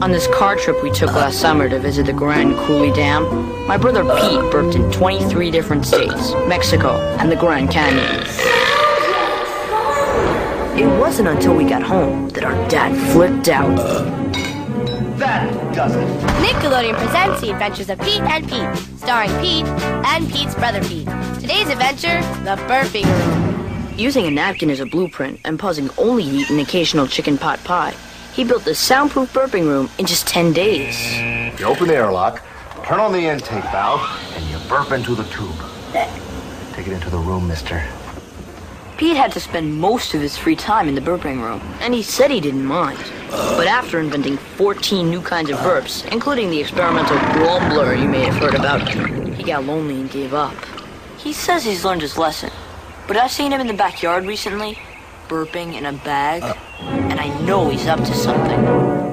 On this car trip we took last summer to visit the Grand Coulee Dam, my brother Pete burped in 23 different states, Mexico, and the Grand Canyon. It wasn't until we got home that our dad flipped out. That does it. Nickelodeon presents The Adventures of Pete and Pete, starring Pete and Pete's brother Pete. Today's adventure, the burping room. Using a napkin as a blueprint and pausing only to eat an occasional chicken pot pie, he built the soundproof burping room in just 10 days. You open the airlock, turn on the intake valve, and you burp into the tube. Take it into the room, mister. Pete had to spend most of his free time in the burping room, and he said he didn't mind. But after inventing 14 new kinds of burps, including the experimental grumbler you may have heard about, he got lonely and gave up. He says he's learned his lesson, but I've seen him in the backyard recently, burping in a bag, and I know he's up to something.